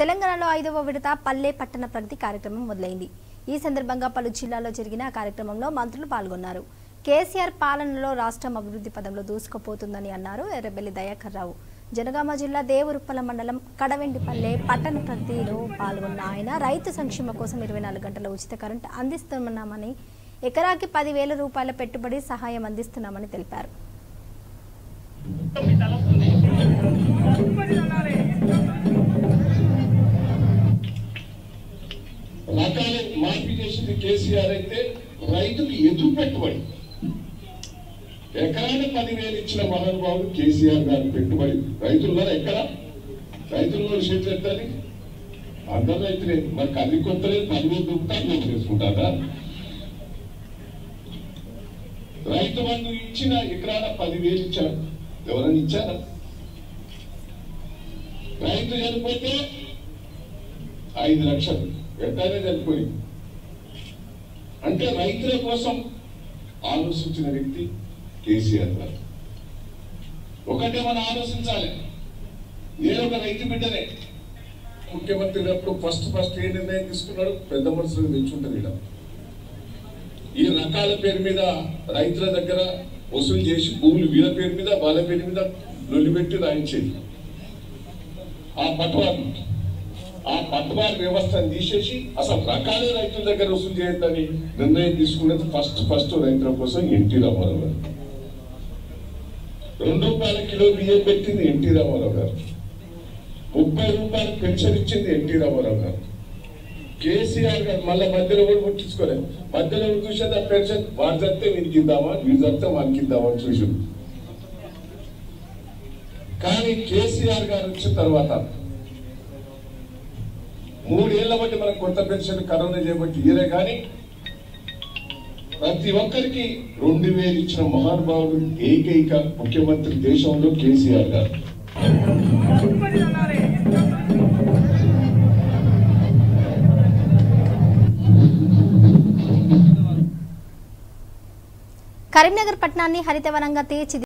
తెలంగాణలో ఐదవ విడత పల్లె పట్టణ ప్రగతి కార్యక్రమం మొదలైంది. ఈ సందర్భంగా పలు జిల్లాల్లో జరిగిన కార్యక్రమంలో మంత్రులు పాల్గొన్నారు. కేసీఆర్ పాలనలో రాష్ట్రం అభివృద్ధి పదంలో దూసుకుపోతుందని అన్నారు ఎర్రబెల్లి దయాకర్ రావు. జనగామ జిల్లా దేవరుప్పల మండలం కడవెండిపల్లె పట్టణ ప్రగతిలో పాల్గొన్న ఆయన రైతు సంక్షేమ కోసం ఇరవై నాలుగు గంటల ఉచిత కరెంట్ అందిస్తున్నామని ఎకరాకి పదివేల రూపాయల పెట్టుబడి సహాయం అందిస్తున్నామని తెలిపారు. రకాల మార్పు చేసింది కేసీఆర్ అయితే రైతుకు ఎదురు పెట్టుబడి. ఎకరాన పదివేలు ఇచ్చిన మహానుభావుడు కేసీఆర్ గారు పెట్టుబడి. రైతుల్లో ఎక్కడ? రైతుల్లో చేతులు ఎత్తాలి. అందరూ రైతులే. మరి కల్లి కొత్తలేదు పదివేలు దొరుకుతారు మేము చేసుకుంటారా? రైతు బంధు ఇచ్చిన ఎకరాన పదివేలు ఇచ్చారు. ఎవరైనా ఇచ్చారా? రైతు చనిపోతే ఐదు లక్షలు. వెంటనే చనిపోయింది. అంటే రైతుల కోసం ఆలోచించిన వ్యక్తి కేసీఆర్ గారు. ఒకటే మనం ఆలోచించాలి. నేను ఒక రైతు బిడ్డనే. ముఖ్యమంత్రి అప్పుడు ఫస్ట్ ఫస్ట్ ఏ నిర్ణయం తీసుకున్నాడు? పెద్ద మనుషులకు తెచ్చుంటుంది ఇక్కడ ఈ రకాల పేరు మీద రైతుల దగ్గర వసూలు చేసి భూములు వీళ్ళ పేరు మీద వాళ్ళ పేరు మీద లొల్లిపెట్టి రాయించేది. ఆ పట్టువారు ఆ పట్టువారి వ్యవస్థను తీసేసి అసలు రకాలే రైతుల దగ్గర వసూలు చేయొద్దని నిర్ణయం తీసుకునేది ఫస్ట్ ఫస్ట్ రైతుల కోసం ఎన్టీ రామారావు గారు. రెండు రూపాయల కిలో బియ్యం పెట్టింది ఎన్టీ రామారావు గారు. ముప్పై రూపాయలు పెన్షన్ ఇచ్చింది ఎన్టీ రామారావు గారు. కేసీఆర్ గారు మళ్ళీ మధ్యలో కూడా ముట్టించుకోలేదు. మధ్యలో చూసేది ఆ పెన్షన్. వాడు చస్తే వీనికి ఇద్దామా వీడు చస్తే మనకి ఇద్దామా అని చూసి కానీ కేసీఆర్ గారు వచ్చిన తర్వాత మూడేళ్ళ బట్టి మనం కొత్త పెన్షన్ కరోనా చేయబట్టి ఇయరే కానీ ప్రతి ఒక్కరికి రెండు వేలు ఇచ్చిన మహానుభావుడు ఏకైక ముఖ్యమంత్రి దేశంలో కేసీఆర్ గారు. కరీంనగర్ పట్టణాన్ని హరితవనంగా తీర్చిది